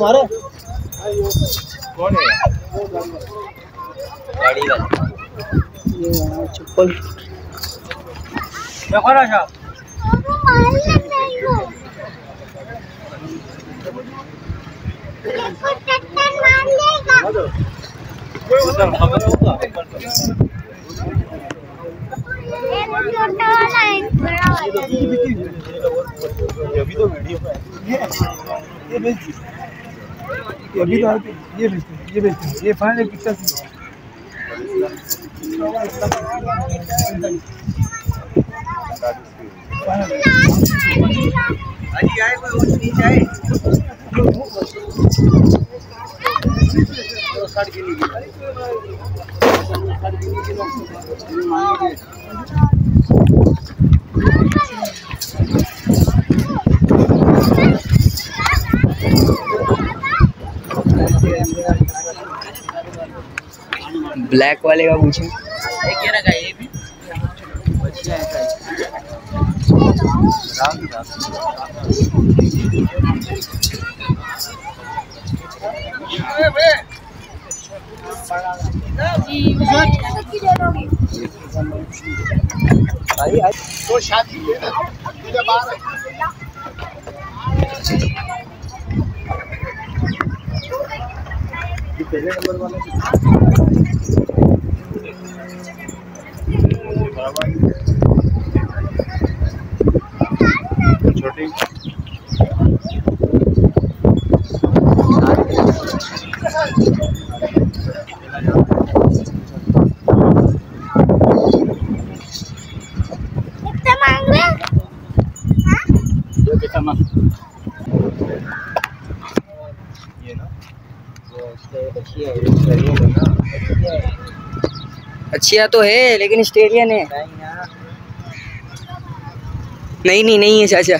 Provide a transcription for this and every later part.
तुम्हारा? कौन है? ये चप्पल। देखो ना साहब। ये अभी तो वीडियो पे है। ये अभी तो ये बेच दी ये बेच दी ये फाइनल कितना की अजी आए कोई ऊंच नीच आए साठ के लिए ब्लैक वाले का पूछे? तो शादी है पहले नंबर वाला छोटी। अच्छिया तो है लेकिन स्टेडियम है। नहीं नहीं नहीं है चाचा।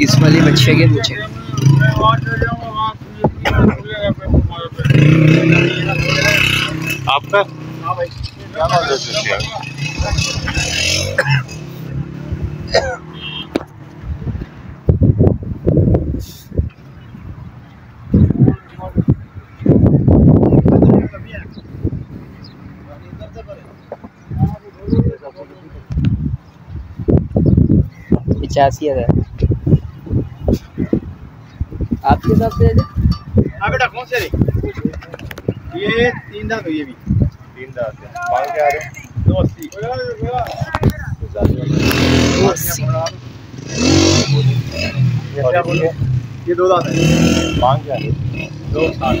इस वाली बच्चे के पूछे। आपका हाँ है पिचासी हज़ार। आपके हिसाब से हाँ बेटा कौन से ये तीन दांत ये भी तीन मांग के आ रहे हैं। दो अस्सी। दो अस्सी। ये ये दो दांत है। मांग के आ रहे हैं? दो साठ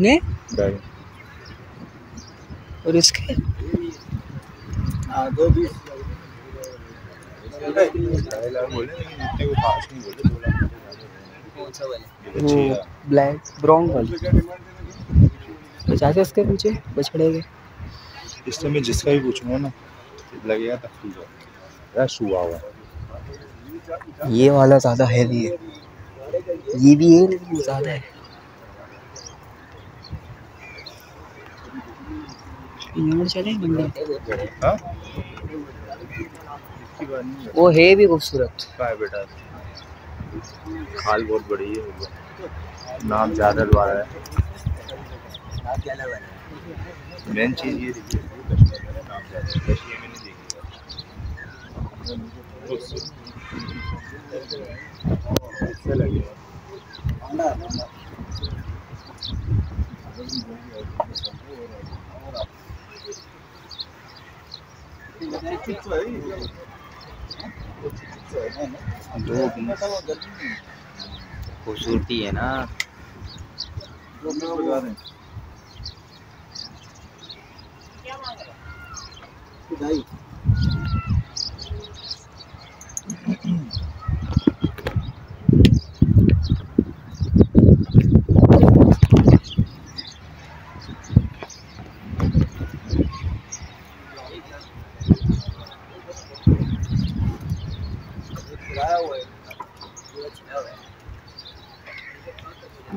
कितने और इसके? दो बीस वो ब्लैक ब्राउन वाली। पचास इसके पूछे? बछड़े के इस समय जिसका भी पूछूँगा ना लगेगा तकलीफ़ है। रश हुआ हुआ। ये वाला ज़्यादा हैवी है। ये भी है लेकिन ज़्यादा है। वो है भी खूबसूरत। बेटा। खाल बहुत बड़ी है। नाम ज़्यादा द्वारा है। मेन चीज़ ये देखिए कश्मीर में नाम ज़्यादा है कश्मीर में नहीं देखिएगा इससे लगेगा दो खूबसूरती है ना।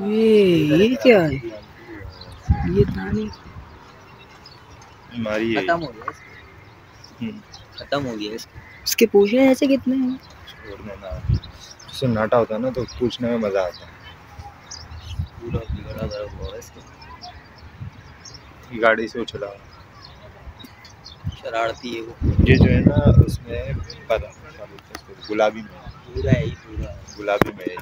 ये ये क्या है? ये नहीं हमारी खत्म हो गया हम्म, खत्म हो गया इसका। इसके पूछने ऐसे कितने हैं? छोड़ने ना। जैसे नाटा होता है ना तो पूछने में मज़ा आता है। पूरा बिगड़ा हुआ हुआ है इसका। कि गाड़ी से उछला शरारती है वो। ये जो है ना उसमें पता क्या बोलते हैं गुलाबी में। पूरा है ही पूरा। गुलाबी में है।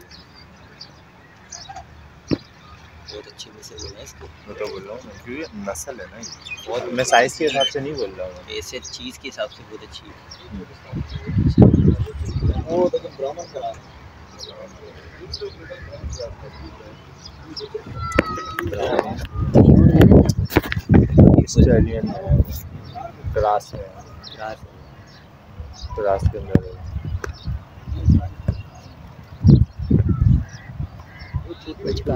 बहुत अच्छे से बोला है इसको। मैं तो बोल रहा हूँ क्योंकि नस्ल है ना ये। बहुत मैं साइज़ के हिसाब से नहीं बोल रहा हूँ। ऐसे चीज़ के हिसाब से बहुत अच्छी है। वो ब्राह्मण का स्टैलियन है। क्रास है। रात क्रास के अंदर है। बचका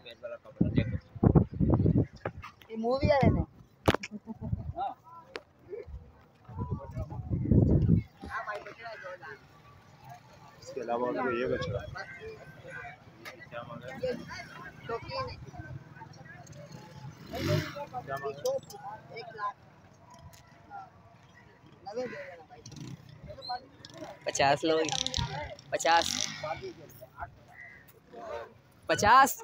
मूवी आ रहे हाँ इसके अलावा और ये? पचास लोग पचास। पचास?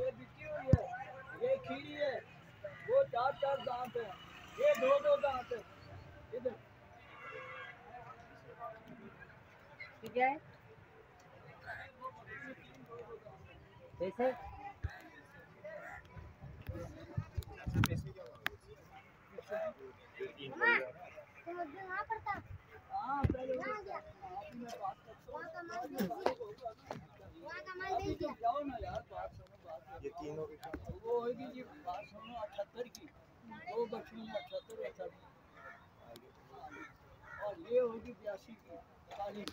ये बिकी हुई है ये खीरी है वो चार चार दांत है ये दो दो दांत है। इधर। ठीक है? कैसे हाँ पहले जाओ ना यार बात सुनो बात सुनो। ये तीनों वो सुनो अठहत्तर की दो अठहत्तर और ये होगी बयासी की चालीस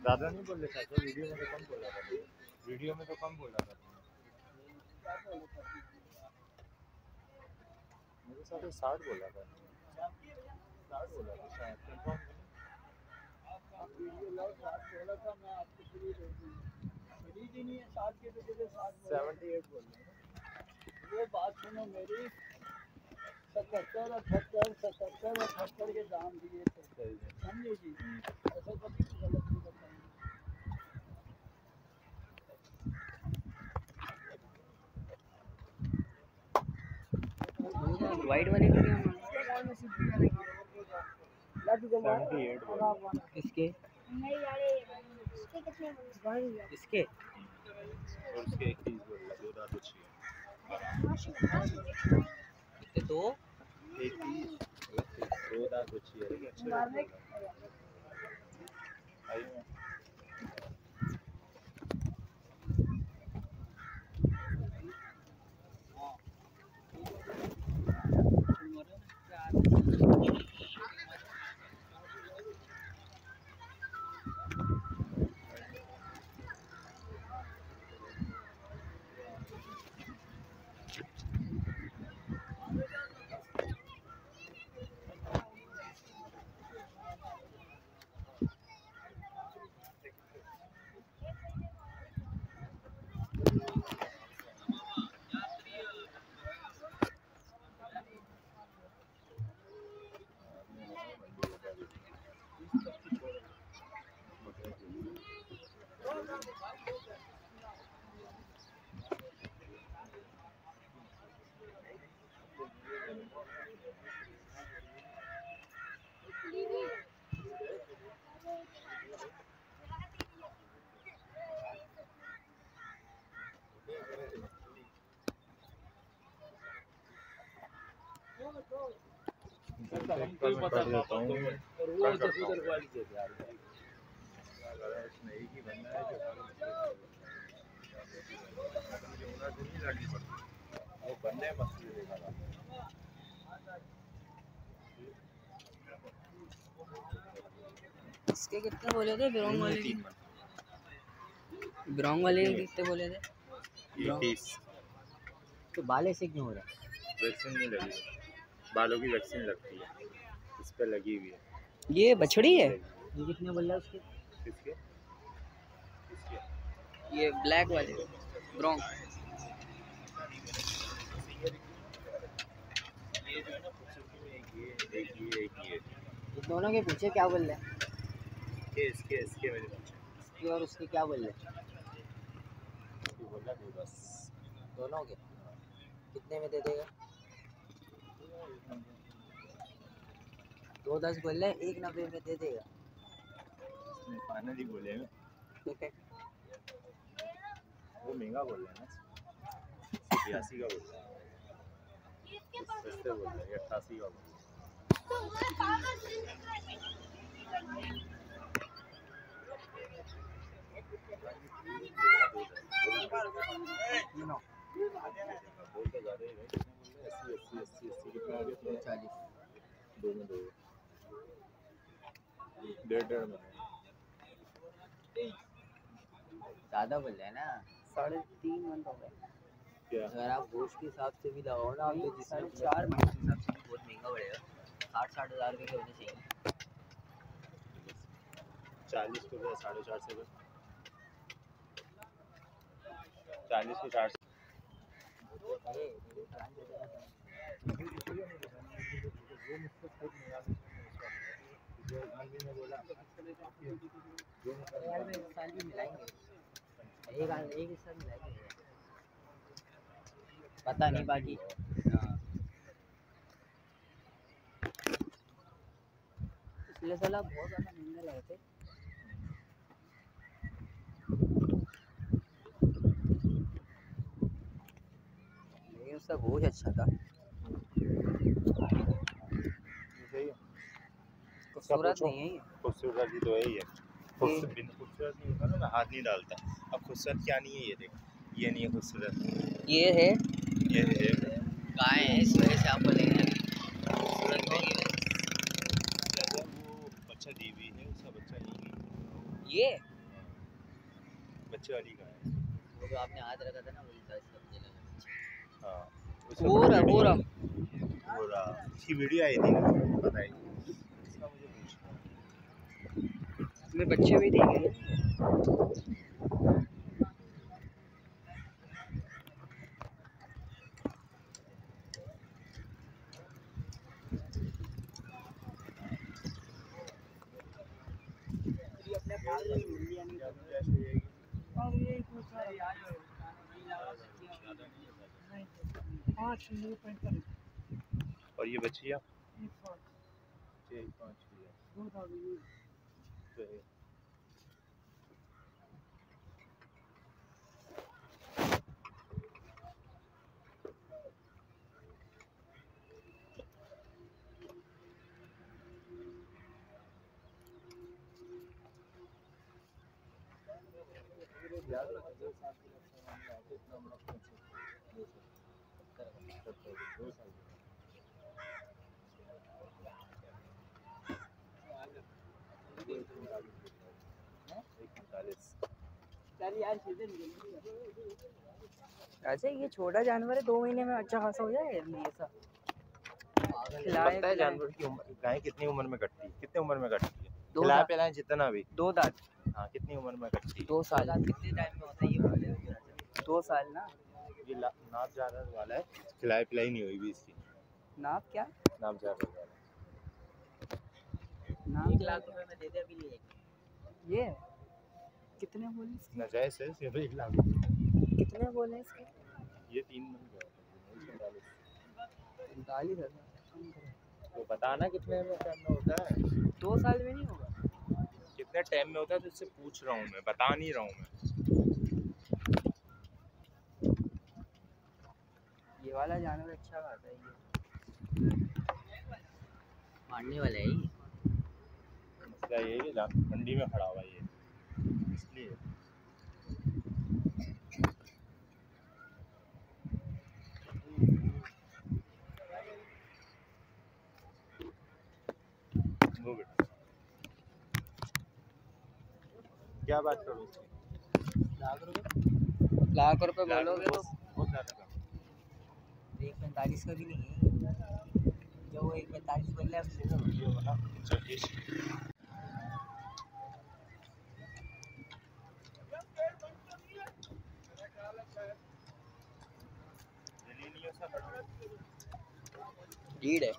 ज़्यादा नहीं बोल रहे वीडियो में तो कम बोला था। वीडियो में तो कम बोला था। मेरे साथ तो साठ बोला था। साठ बोला था शायद कंफर्म नहीं। सेवेंटी एट बोल रहे हैं। बात सुनो मेरी। सतहत्तर अठहत्तर सतहत्तर अठहत्तर के दाम दिए समझे जी? ऐसा वाइट वाले हैं। किसके? इसके रहा दो दांत अच्छी। है कितने दो इक्कीस दो दांत है ही। बनना है देगा इसके कितने बोले थे? ब्राउन वाले तीन ब्राउन वाले कितने बोले थे? तीस। तो बाल ऐसे क्यों हो रहा वैक्सीन नहीं लगी। बालों की वैक्सीन लगती है। इस पर लगी हुई है। ये बछड़ी है? ये कितने बोल रहा है उसके? किसके? ये ब्लैक वाले ब्राउन ये जो है ना खूबसूरती एक ये एक ये एक ये ये दोनों के पीछे क्या बोल रहे हैं? ये इसके इसके मेरे पीछे। इसके और उसके क्या बोल रहे हैं? दोनों के? कितने में दे देगा? दो दस बोल रहे एक नब्बे में दे देगा। फाइनल बोले हैं। वो महँगा बोल रहे हैं छियासी का बोल रहे हैं। सस्ते बोल रहे हैं अट्ठासी का बोल बोल तो ज़्यादा ही रहे कितने बोल रहे हैं? अस्सी अस्सी अस्सी अस्सी कितना आ गया? चालीस। दो में दो। डेढ़ डेढ़ में ज़्यादा बोल रहे हैं ना? साढ़े तीन मंथ हो गए। अगर आप गोश्त के हिसाब से भी लगाओ ना तो जिसमें चार मंथ के हिसाब से। भी बहुत महँगा पड़ेगा। साठ साठ हज़ार रुपये के होने चाहिए। चालीस को गया साढ़े चार से बस चालीस को चार से। पता नहीं बाकी। पिछले साल आप बहुत ज़्यादा महँगा लगे थे। उसका गोश्त अच्छा था सही है खूबसूरत नहीं है खूबसूरत ही तो है ही है। खूबसूरत नहीं होता ना मैं हाथ नहीं डालता। अब खूबसूरत क्या नहीं है ये देख। ये नहीं है खूबसूरत ये है? ये है। गाय है इस वजह से आपको लेना खूबसूरत नहीं है। वो बच्चा दी हुई है उसका बच्चा नहीं ये? बच्चे वाली गाय वो जो आपने हाथ रखा था ना वही था इसका मुझे लगा। हाँ वो रहा वो रहा वो रहा उसकी वीडियो आई थी ना बताई इसका मुझे पूछना इसमें बच्चे भी पैंतालीस और ये बच्चिया? अच्छा ये छोटा जानवर है दो महीने में अच्छा खासा हो जाए पता है जानवर की उम्र गाय कितनी उम्र में कटती है? कितने उम्र में कटती है? दो खिलाए पिलाए जितना भी। दो दांत। हाँ कितनी उम्र में कटती है? दो साल। कितने टाइम में होता है ये दो साल ना। ये नाप वाला है। खिलाई पिलाई नहीं हुई भी इसकी। नाप क्या? नाप वाला नाप एक लाख रुपए में दे दे अभी ये? कितने बोले इसके? नजायज है सिर्फ़ एक लाख। कितने बोले इसके? ये तीन मन का है उनतालीस हज़ार। तो बताना कितने में टाइम में होता है। दो साल में नहीं होगा? कितने टाइम में होता है तो इससे पूछ रहा हूँ मैं बता नहीं रहा हूँ मैं। ये वाला जानवर अच्छा खाता है ये। मारने वाला है ये। मसला ये है कि में खड़ा हुआ है ये। क्या बात करूँ इसकी लाख रुपए लाख रुपए बोलोगे तो? बहुत ज़्यादा कम एक पैंतालीस का भी नहीं है। जो वो एक पैंतालीस बोल रहा है उससे तो ये बना। लीड है।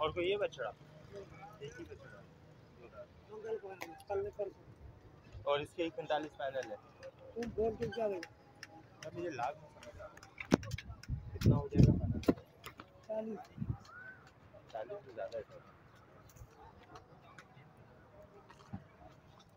और कोई ये बछड़ा। और इसके एक पैंतालीस फाइनल है। तुम बोल के क्या देगा मुझे लाख। कितना हो जाएगा फाइनल चालीस। चालीस से ज़्यादा है।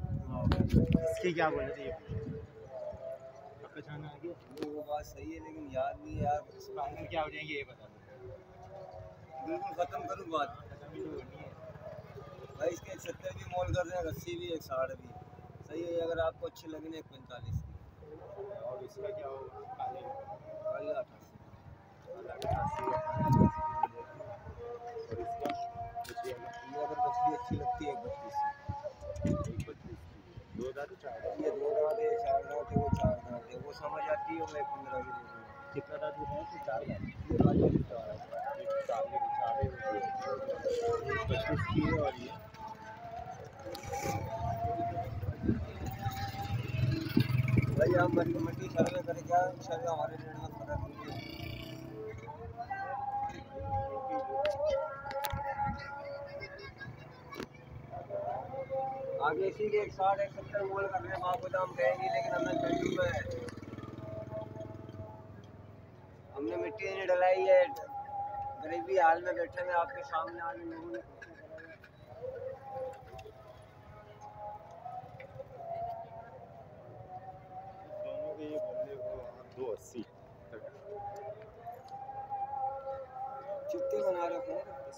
इसके क्या बोले थे ये? पहचान आ गया? वो बात सही है लेकिन याद नहीं है यार फाइनल क्या हो जाएँगे ये बता दो बिल्कुल खत्म करूँ बात। खत्म ही तो करनी है। भाई इसके एक सत्तर भी मोल कर रहे हैं अस्सी भी एक साठ भी। सही है अगर आपको अच्छे लगे ना एक पैंतालीस और इसका क्या होगा? अठासी अगर बछड़ी अच्छी लगती है एक बत्तीस। दो दांत चार दांत। ये दो दांत है चार दांत है वो चार दांत है। वो समझ आती है एक पंद्रह की दे कितना दांत होता है? चार दांत। चार चार है और ये? है आगे इसीलिए एक साठ, एक सत्तर मोल कर रहे हैं दाम कहेंगे, लेकिन हमें है हमने मिट्टी नहीं डलाई है। गरीबी हाल में बैठे हैं, आपके सामने आने लोगों ने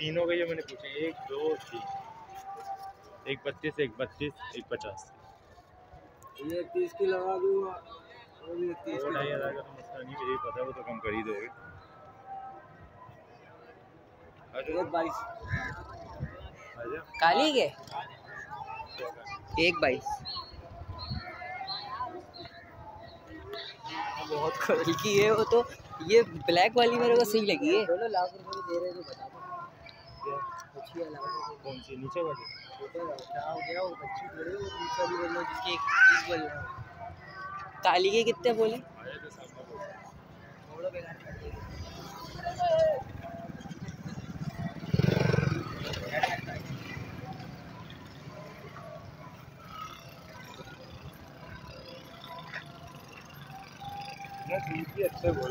तीनों के ये मैंने पूछे। एक दो तीन। एक पच्चीस एक बत्तीस एक पचास। ये तीस की लगा दूँगा। ढाई हज़ार का तो मसला नहीं मुझे पता वो तो कम कर ही दोगे। बाईस। आजा काली के एक बाईस। बहुत खोल की है वो तो। ये ब्लैक वाली मेरे को सही लगी है। बोलो लाख रुपए दे रहे थे बता दो अच्छी है लाख रुपए कौन सी नीचे वाली छोटे क्या गया वो बच्ची थोड़ी वो दूसरा भी बोल? लो जिसकी एक तीस बोल रहा काली के कितने बोले अच्छे बोल